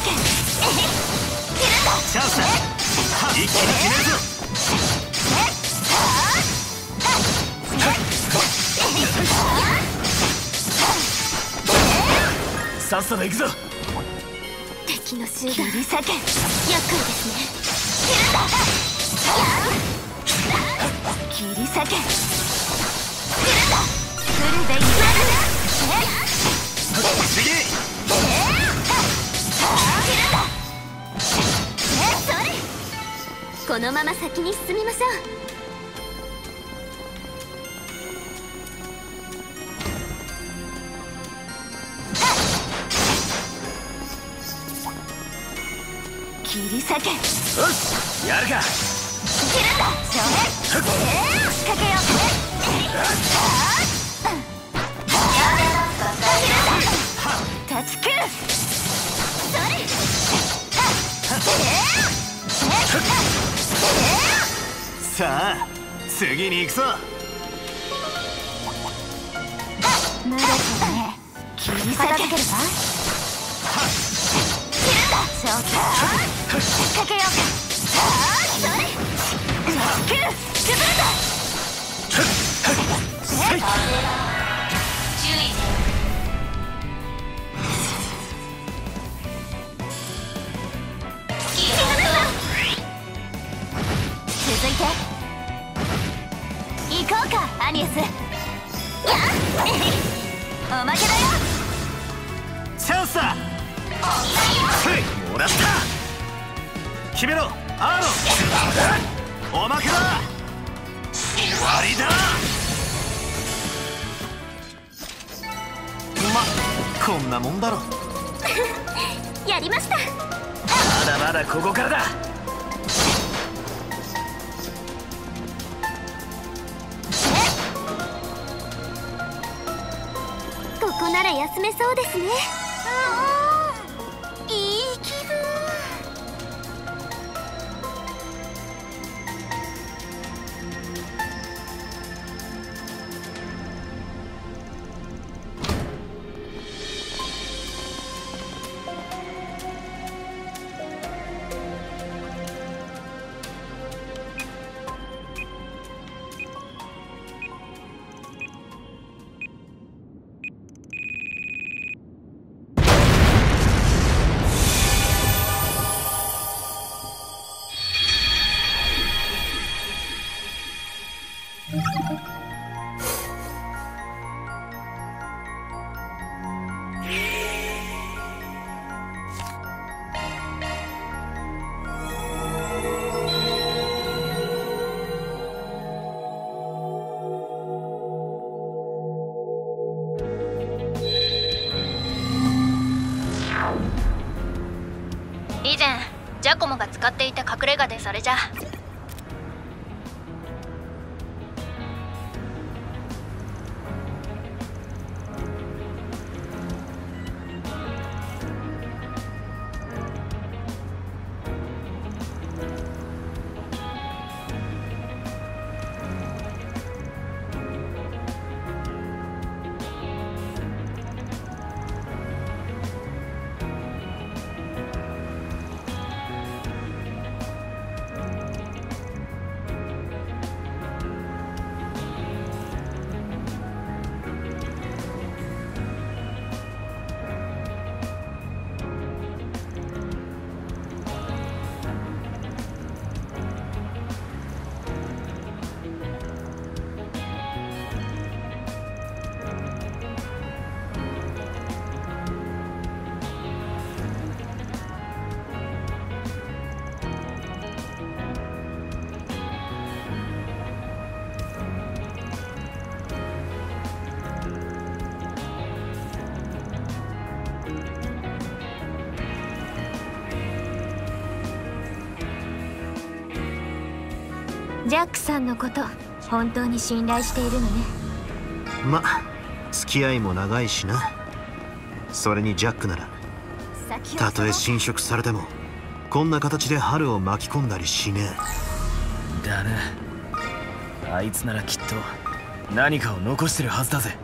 だチャンスだ。一気に決めるぞ。さっさと行くぞ。敵の集団。切り裂け。厄介ですね。切るんだ切り裂け。切るんだフルで言わ次。切るこのまま先に進みましょう。切り裂け。やるか。切るんだ。正面けよう。断ち切る。それさあ次に行くぞ。ね。切り裂けるわ。切るんだけようか。それ断ち切る崩るんだ続アニエス。やっ。おまけだよ。チャンスだもらった。決めろアーロン。おまけだ。終わりだ。まこんなもんだろ。やりました。まだまだここからだ休めそうですね。れがでそれじゃ。ジャックさんのこと本当に信頼しているのね。ま付き合いも長いしな。それにジャックならたとえ侵食されてもこんな形で春を巻き込んだりしねえ。だな。あいつならきっと何かを残してるはずだぜ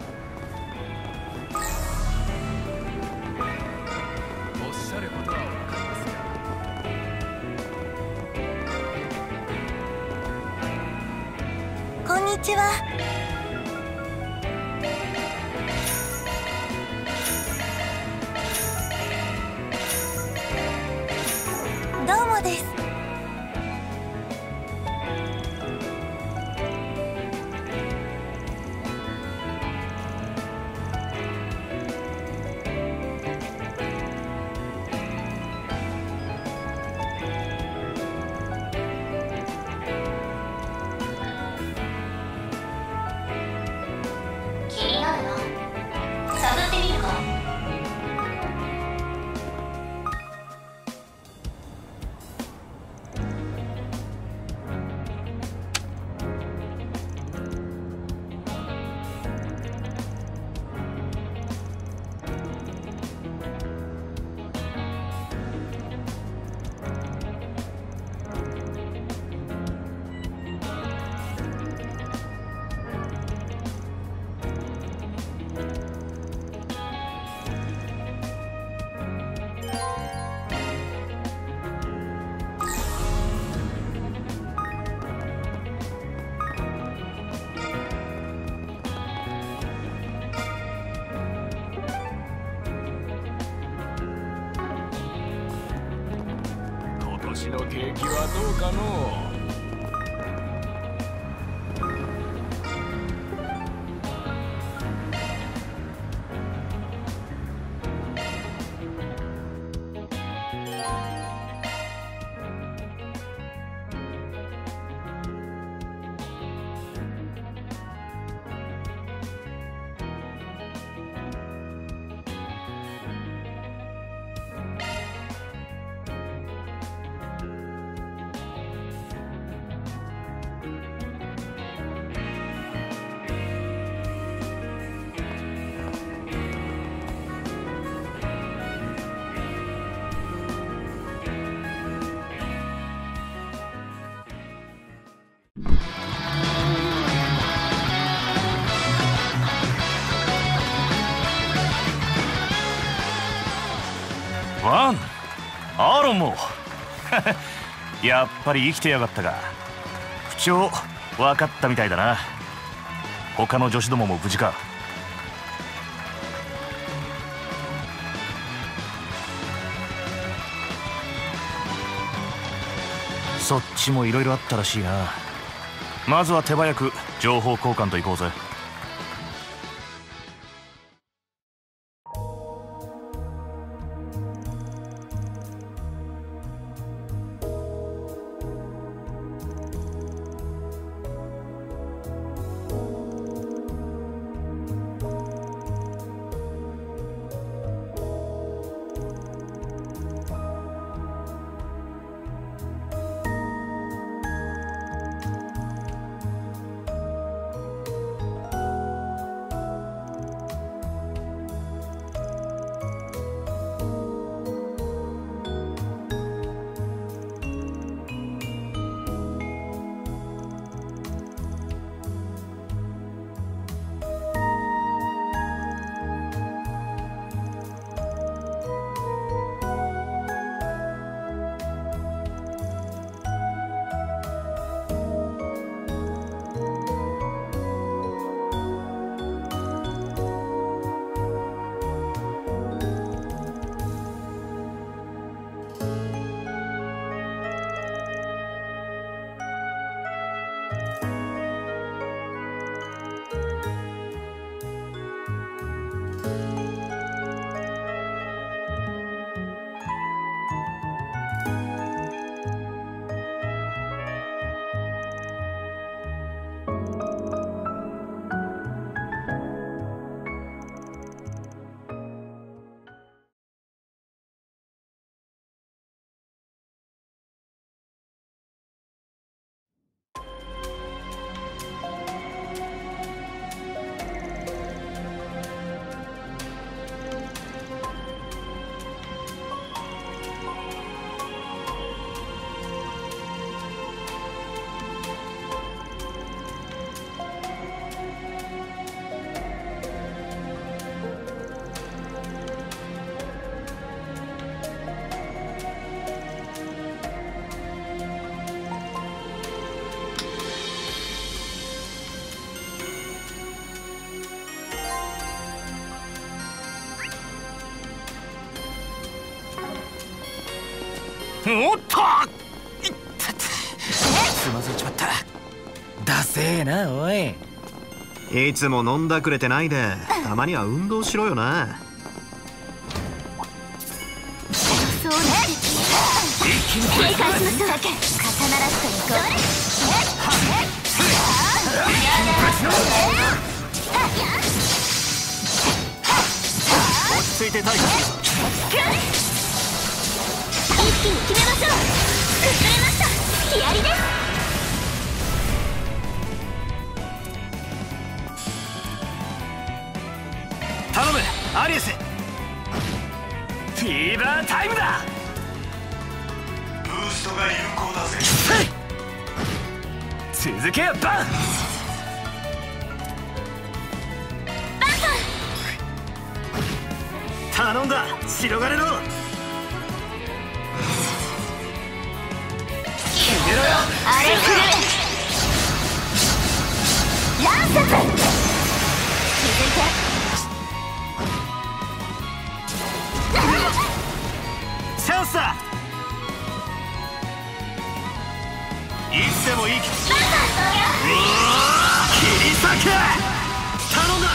気はどうかのアーロンも やっぱり生きてやがったが不調分かったみたいだな。他の女子どもも無事か。そっちもいろいろあったらしいな。まずは手早く情報交換といこうぜ。ダセえなおい。いつも飲んだくれてないで。たまには運動しろよな。そうね。警戒しましょう肩ならしていこ落ち着いて対処するぞ一気に決めましょう。崩れました。ヒアリです頼む。アリエス。フィーバータイムだ。ブーストが有効だぜ。続けバン。頼んだ。白金の。あれくる。ランセス続いてチャンスだ。いつでもいい切り裂け。頼んだ。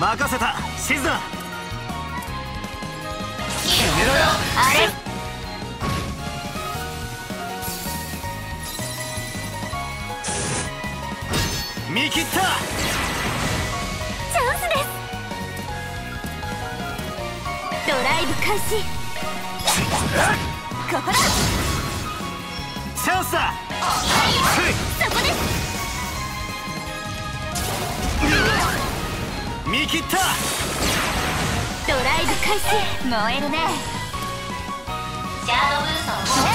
任せた。シズナ。あれ？見切った。チャンスですドライブ開始。ここだ。チャンスだ。そこです。見切った。ドライブ開始。燃えるね。シャードブーストの効果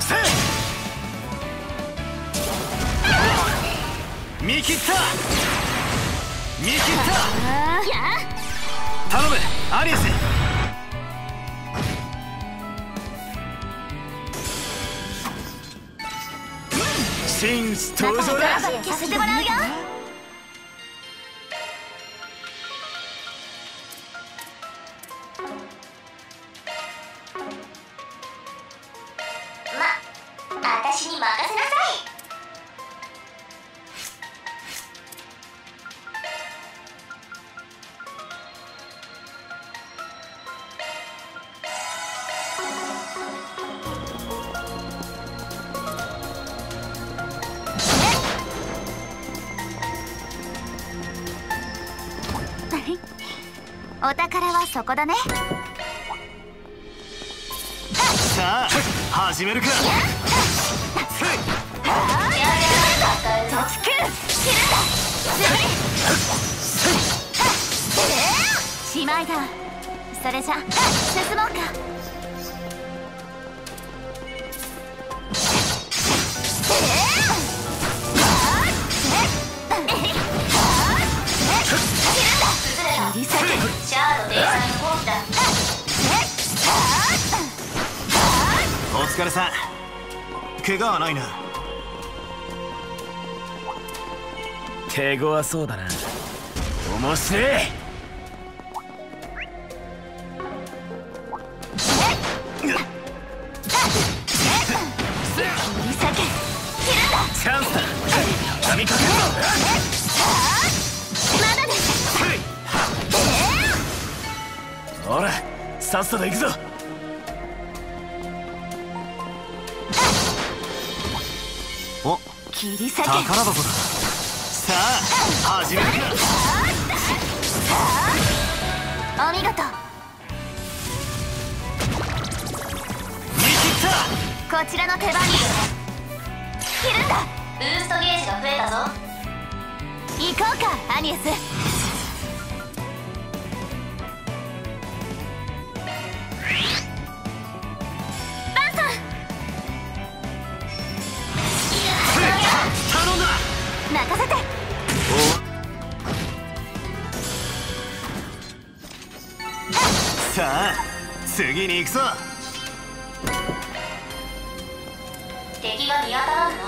せ見切った。見切った。や頼む。アリエス。紳士登場だ。せてもらうよそこだね。さあ始めるか。しまい。だそれじゃ進お疲れさん怪我はないな。手強そうだな。面白い。ほらさっさと行くぞり裂け。宝箱だ。さあ始めるか。お見事。見切った。こちらの手番です切るんだ。ブーストゲージが増えたぞ。行こうかアニエス次に行くぞ敵が見当たらんの？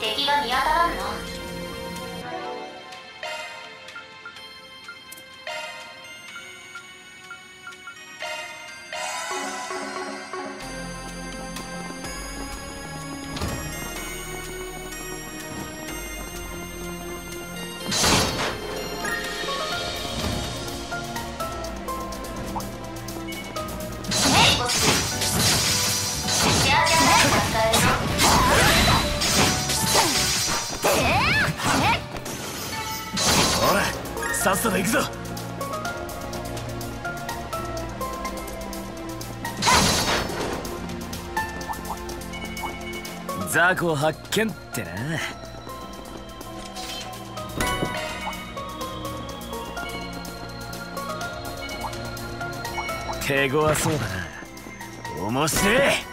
敵が見当たらんの？過去発見ってな。手強そうだな。面白い。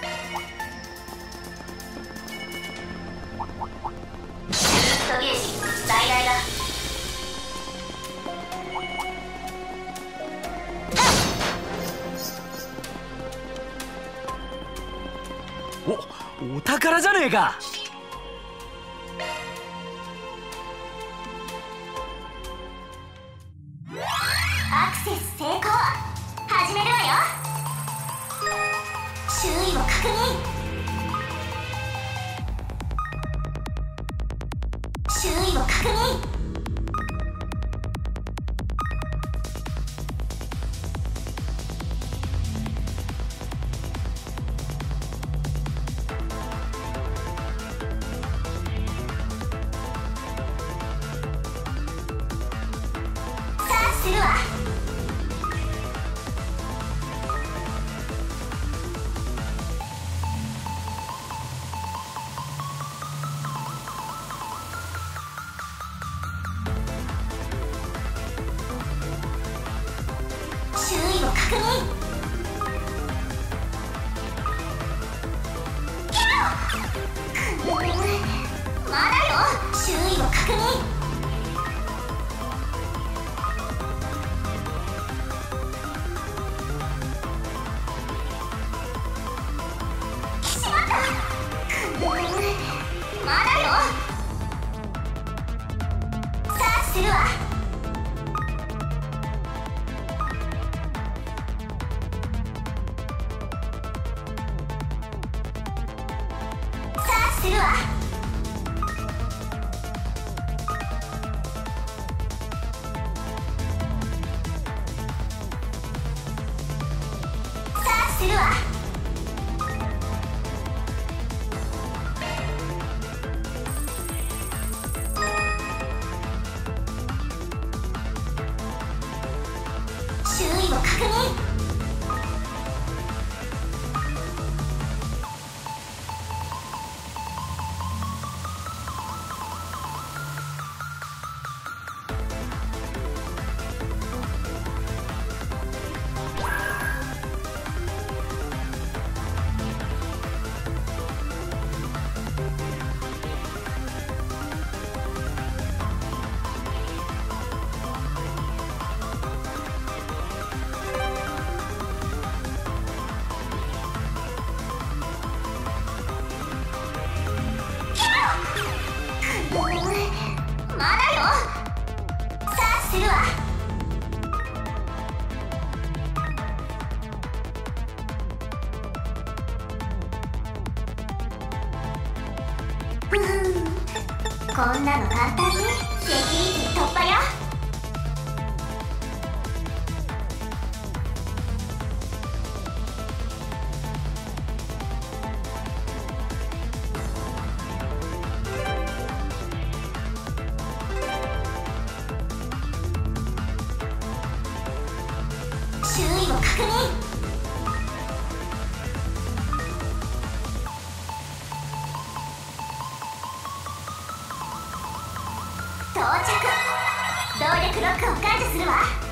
いる。攻力ロックを解除するわ。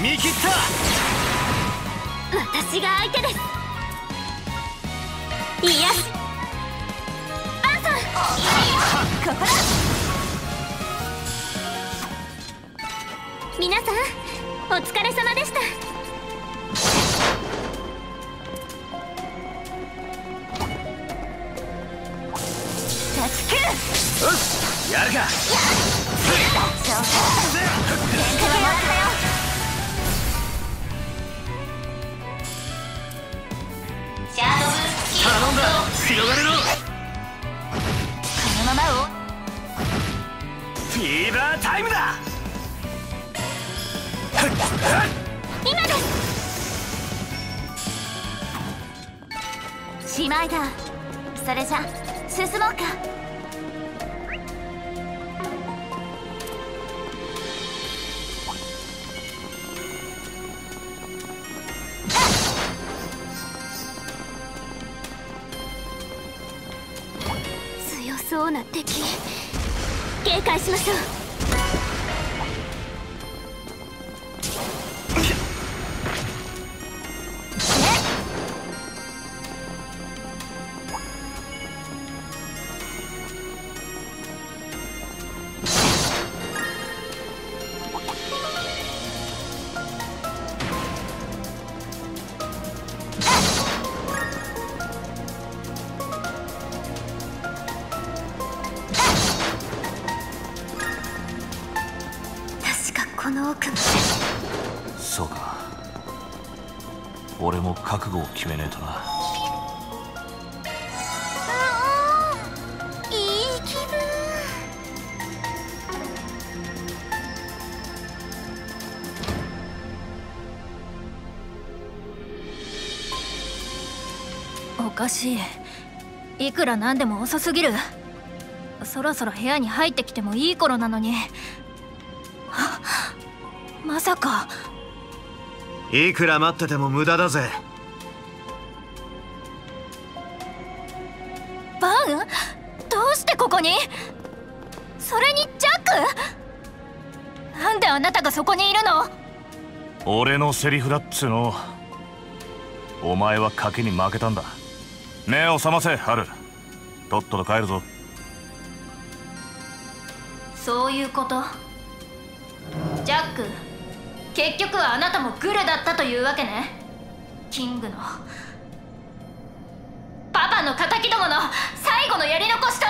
見切った。私が相手です。いや。アンさんここだ。皆さんお疲れ様でした。よしやるか。喧嘩は回っ広がれろこのままを。フィーバータイムだ。今ですしまいだ。それじゃ進もうかしましょう。覚悟を決めねえとな。いい気分おかしい。いくらなんでも遅すぎる。そろそろ部屋に入ってきてもいい頃なのに。まさか。いくら待ってても無駄だぜ俺のセリフだっつうの。お前は賭けに負けたんだ。目を覚ませハルとっとと帰るぞ。そういうこと。ジャック結局はあなたもグルだったというわけね。キングの。パパの敵どもの最後のやり残しと。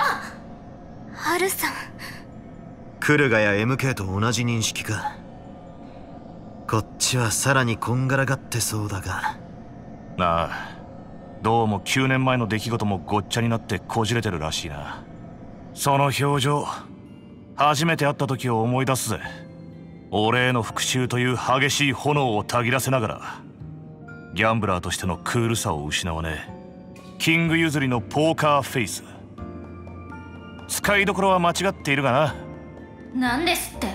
ハルさん。クルガや MK と同じ認識かこっちはさらにこんがらがってそうだが。なあどうも9年前の出来事もごっちゃになってこじれてるらしいな。その表情初めて会った時を思い出すぜ。俺への復讐という激しい炎をたぎらせながら。ギャンブラーとしてのクールさを失わね。えキング譲りのポーカーフェイス。使いどころは間違っているがな。何ですって？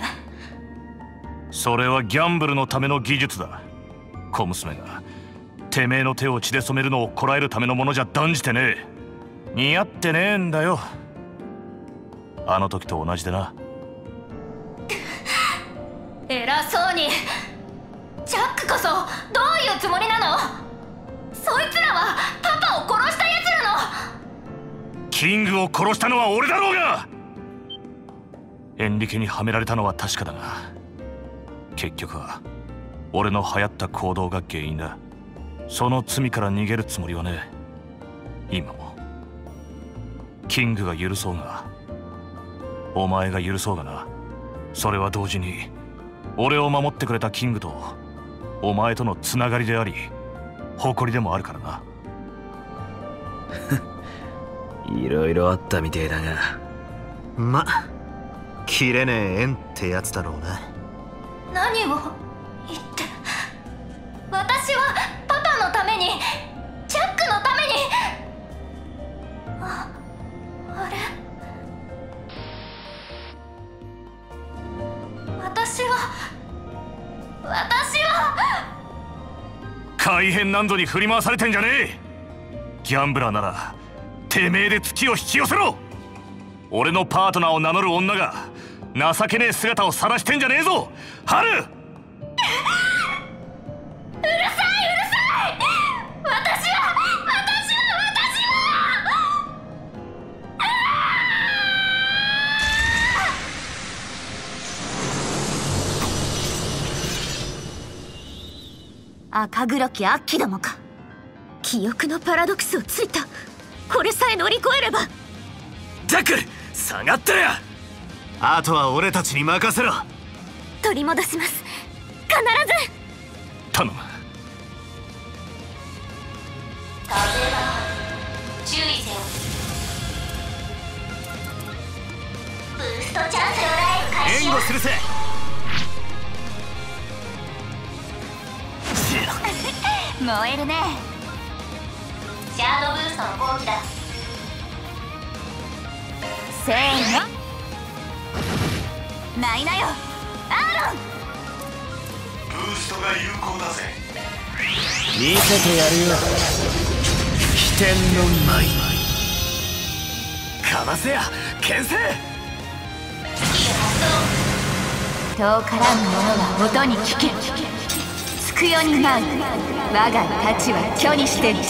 それはギャンブルのための技術だ。小娘がてめえの手を血で染めるのをこらえるためのものじゃ断じてねえ。似合ってねえんだよ。あの時と同じでな。偉そうに。ジャックこそどういうつもりなの？そいつらはパパを殺したやつらの。キングを殺したのは俺だろうが！エンリケにはめられたのは確かだが結局は俺の流行った行動が原因だ。その罪から逃げるつもりはね今も。キングが許そうが。お前が許そうがな。それは同時に俺を守ってくれたキングとお前とのつながりであり誇りでもあるからな。いろいろあったみてえだが。ま切れねえ縁ってやつだろうな何を言って私はパパのためにジャックのために。ああれ？私は私は。改変難度に振り回されてんじゃねえ。ギャンブラーならてめえで月を引き寄せろ。俺のパートナーを名乗る女が情けねえ姿を晒してんじゃねえぞ！春！うるさいうるさい私は私は。私は赤黒き悪鬼どもか。記憶のパラドクスをついたこれさえ乗り越えればジャック下がってるやあとは俺たちに任せろ。取り戻します。必ず。頼む。注意せよブーストチャンライブ開始よ援護するぜ。燃えるね。シャードブーストの後期だ。せーのないなよ。アーロン！ブーストが有効だぜ。見せてやるよ。飛天の舞かませや牽制。遠からぬ者は音に聞け。つくよに舞う我が太刀は虚にして実。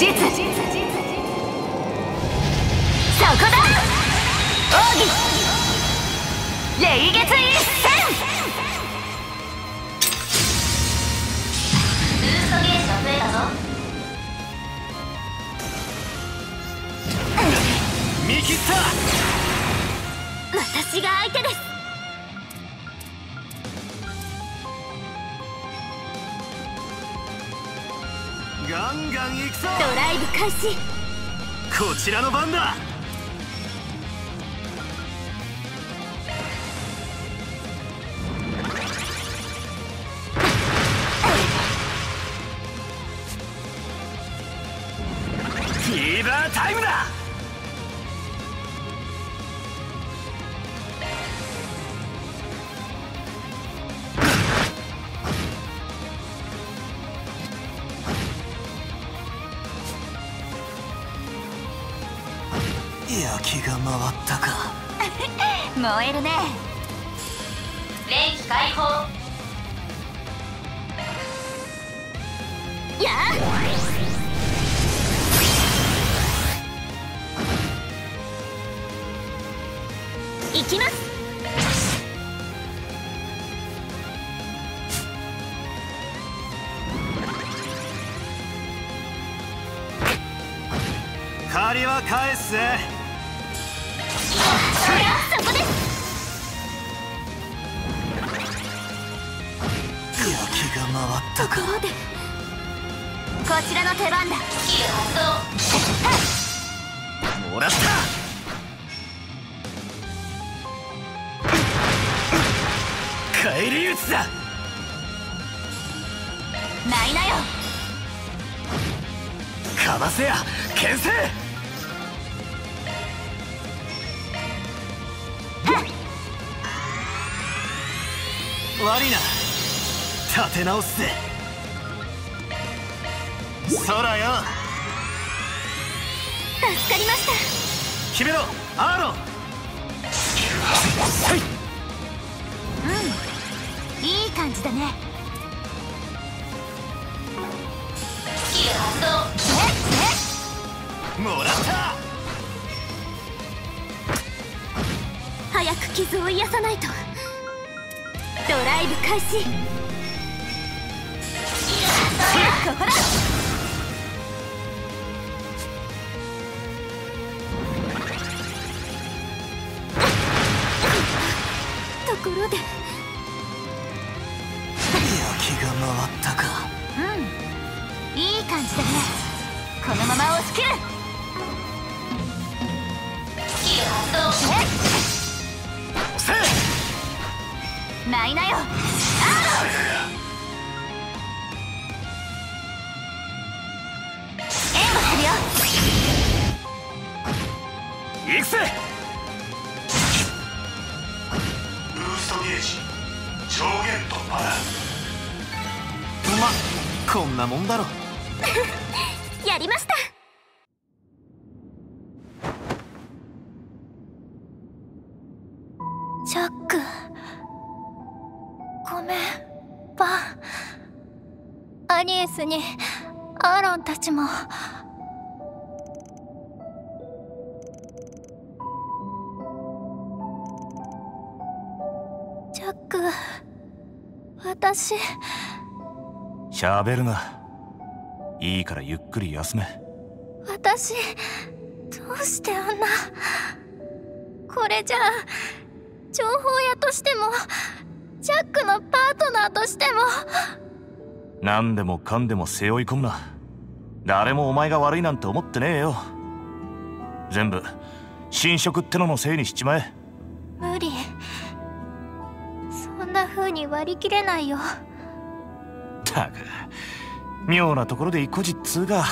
そこだ！奥義霊月一戦ブー。ストゲージが増えたぞ見切った。私が相手です。ガンガン行くぞ。ドライブ開始。こちらの番だるね。連機解放。やあ行きます。借りは返すぜ回ったかここで。こちらの手番だ。もらった。返り討ちだ。ないなよ。かませや牽制。悪いな立て直すぜ。空よ。助かりました。決めろアーロン。い。い感じだね。スキル発動もらった。早く傷を癒さないと。ドライブ開始ここだんだろ やりました。ジャックごめん。バンアニエスにアーロンたちも。ジャック私。喋るないいからゆっくり休め。私どうしてあんなこれじゃあ情報屋としてもジャックのパートナーとしても。何でもかんでも背負い込むな。誰もお前が悪いなんて思ってねえよ。全部侵食ってののせいにしちまえ。無理。そんな風に割り切れないよ。たく妙なところで意固地っつうか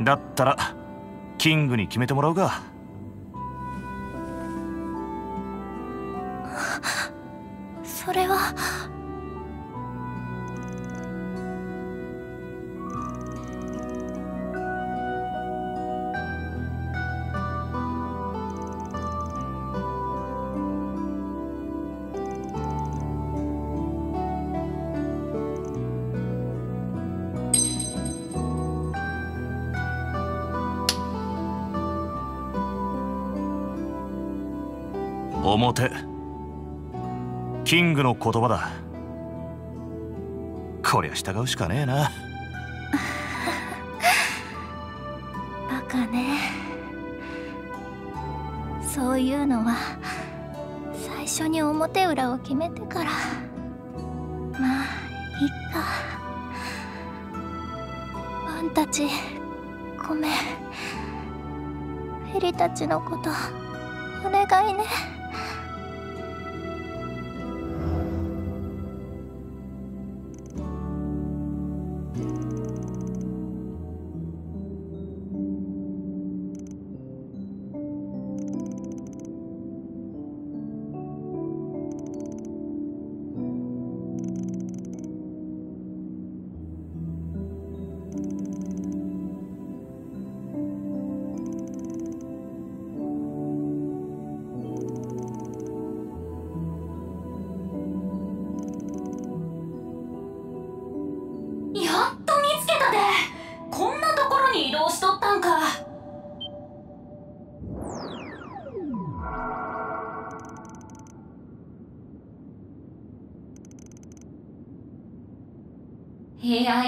だったらキングに決めてもらうかそれは。表キングの言葉だ。こりゃ従うしかねえな。バカね。そういうのは最初に表裏を決めてから。まあいっか。あんたちごめん。フェリたちのことお願いね。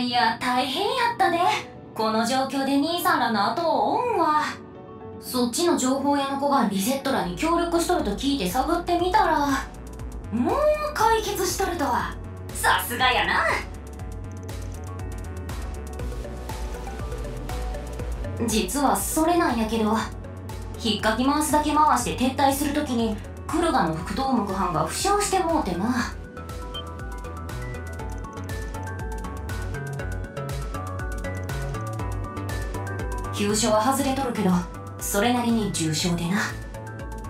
いや大変やったでこの状況で兄さんらの後を追うんわ。そっちの情報屋の子がリセットらに協力しとると聞いて探ってみたらもう解決しとるとは。さすがやな。実はそれなんやけど引っかき回すだけ回して撤退するときにクルガの副頭目班が負傷してもうてな。急所は外れとるけどそれなりに重傷でな。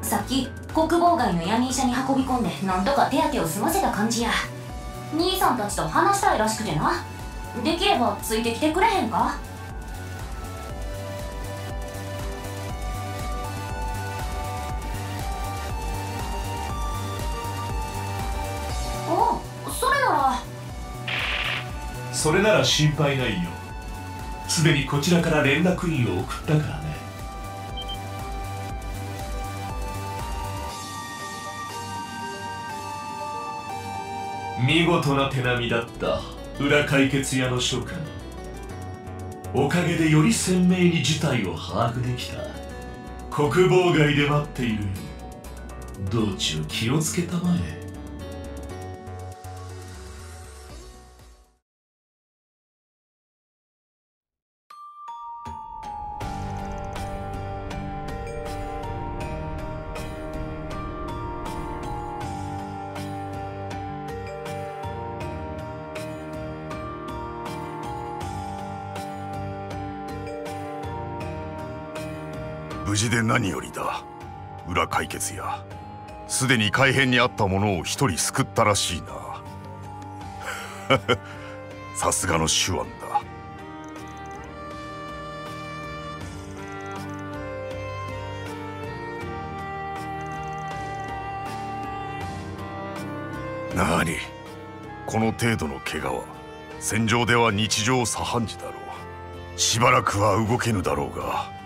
さっき国防外の闇医者に運び込んでなんとか手当てを済ませた感じや。兄さんたちと話したいらしくてな。できればついてきてくれへんか？おそれなら。それなら心配ないよ。すでにこちらから連絡員を送ったからね。見事な手並みだった。裏解決屋の召喚おかげでより鮮明に事態を把握できた。国防外で待っている。よ道中気をつけたまえ。何よりだ。裏解決や。すでに改変にあった者を一人救ったらしいな。さすがの手腕だ。なにこの程度の怪我は。戦場では日常茶飯事だろう。しばらくは動けぬだろうが。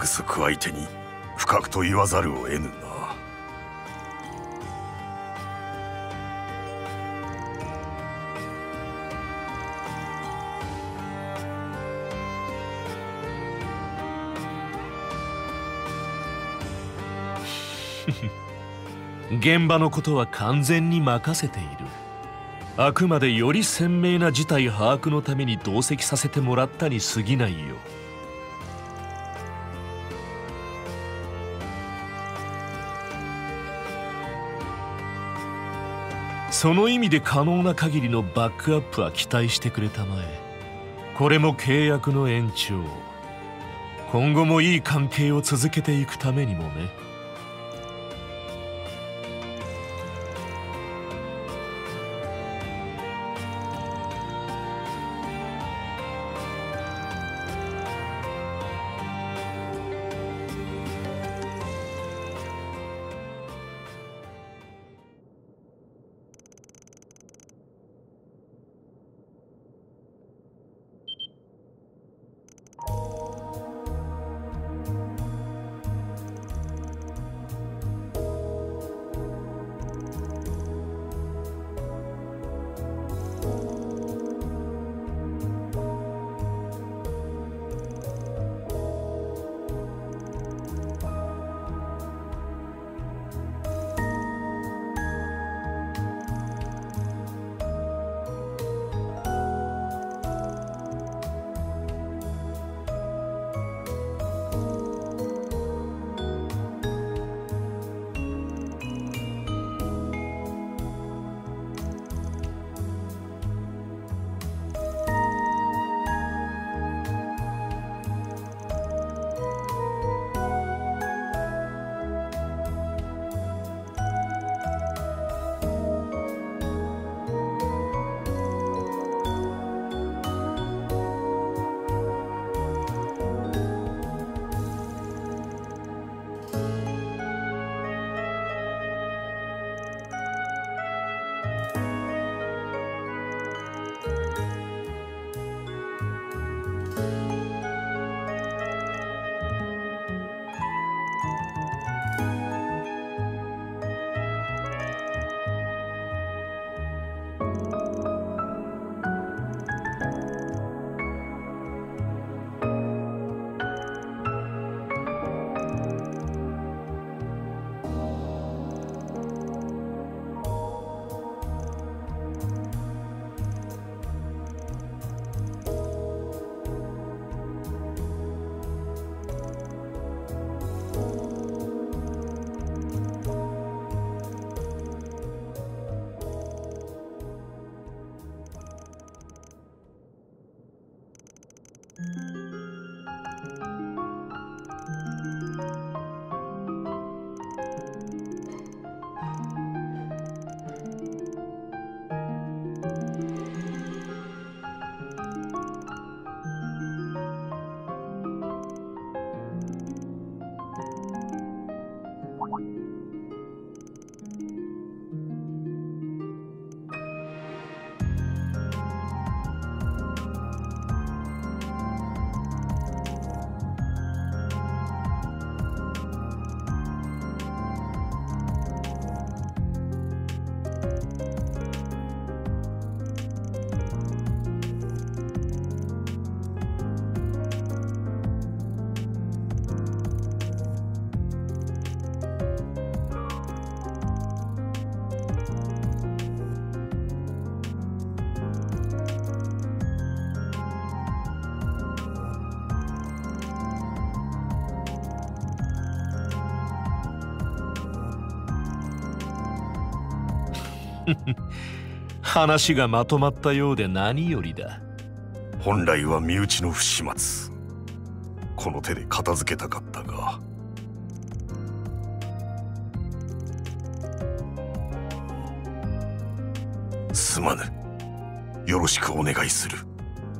具足相手に深くと言わざるを得ぬな。現場のことは完全に任せている。あくまでより鮮明な事態把握のために同席させてもらったに過ぎないよその意味で可能な限りのバックアップは期待してくれたまえ。これも契約の延長。今後もいい関係を続けていくためにもね。話がまとまったようで何よりだ。本来は身内の不始末。この手で片付けたかったが。すまぬ。よろしくお願いする。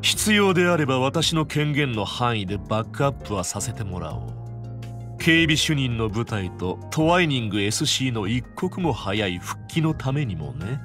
必要であれば私の権限の範囲でバックアップはさせてもらおう。警備主任の部隊とトワイニング SC の一刻も早い復帰のためにもね。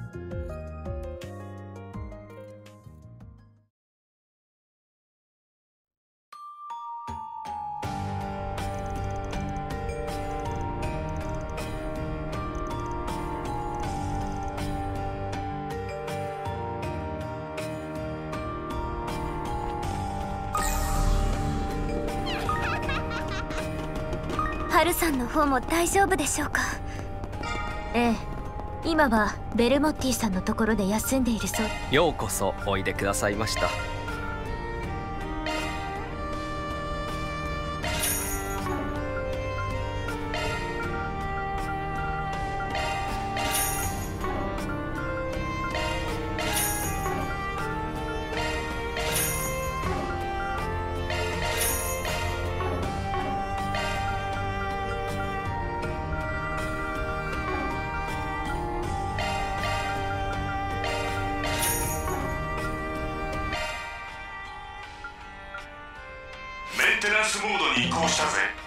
方も大丈夫でしょうか？ええ。今はベルモッティさんのところで休んでいるそう。ようこそおいでくださいましたンテナンスモードに移行したぜ。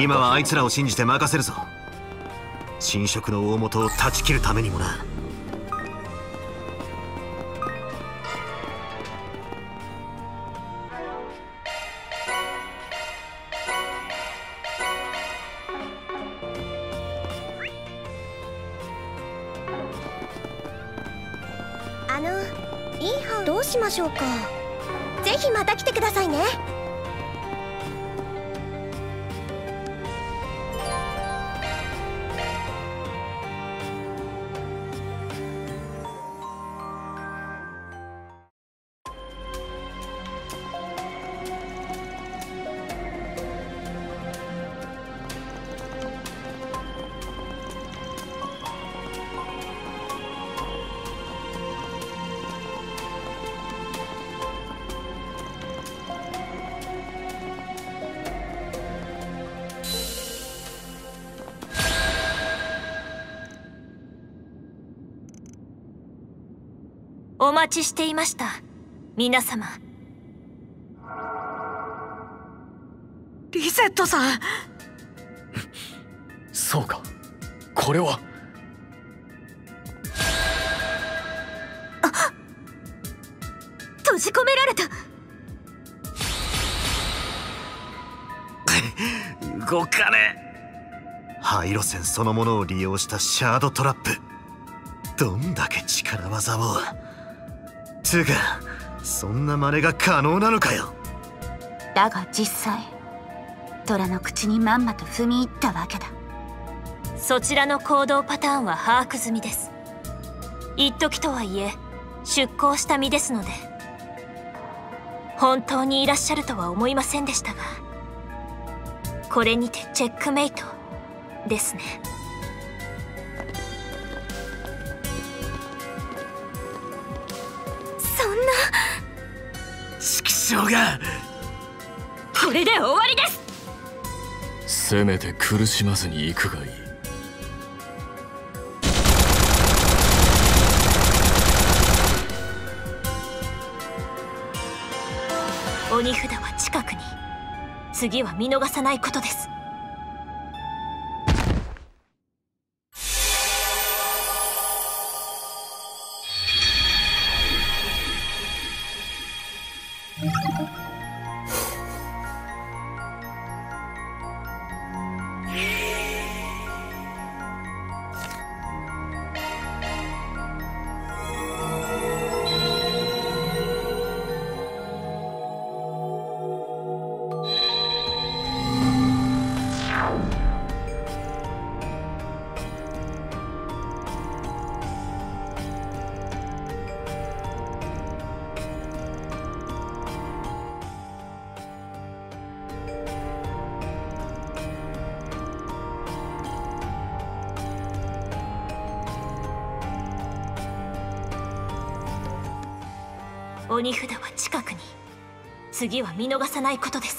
今はあいつらを信じて任せるぞ。侵食の大元を断ち切るためにもな。待ちしていました。皆様。リゼットさん。そうか。これは。閉じ込められた。動かねえ廃路線そのものを利用したシャードトラップ。どんだけ力技をつうかそんな真似が可能なのかよ。だが実際虎の口にまんまと踏み入ったわけだ。そちらの行動パターンは把握済みです。一時とはいえ出向した身ですので本当にいらっしゃるとは思いませんでしたがこれにてチェックメイトですね。畜生が。これで終わりです。せめて苦しまずに行くがいい。鬼札は近くに。次は見逃さないことです次は見逃さないことです。